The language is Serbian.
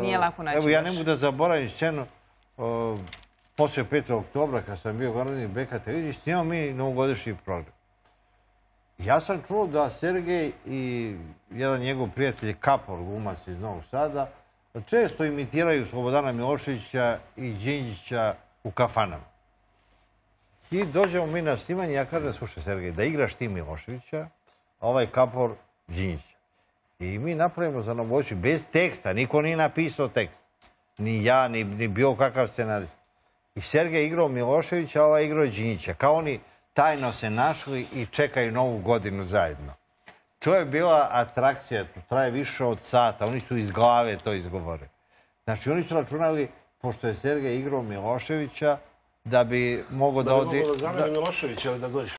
Nije lako naći Evo, ja ne mogu da zaboravim scenu posle 5. oktobra, kad sam bio govornik BK televiziji, snimao mi novogodišnji program. Ja sam čuo da Sergej i jedan njegov prijatelj Kapor, glumac iz Novog Sada, često imitiraju Slobodana Miloševića i Đinđića u kafanama. I dođemo mi na snimanje, ja kažem, slušaj Sergej, da igraš ti Miloševića, a ovaj Kapor Đinđića. I mi napravimo za novoći bez teksta, niko nije napisao tekst. Ni ja, ni, ni bio kakav scenarist. I Sergej igrao Miloševića, a ovaj igrao Đinjića. Kao oni tajno se našli i čekaju novu godinu zajedno. To je bila atrakcija, to traje više od sata, oni su iz glave to izgovore. Znači, oni su računali, pošto je Sergej igrao Miloševića, da bi mogao da, Da bi odi... mogao da zameni Miloševića, ali da dođe.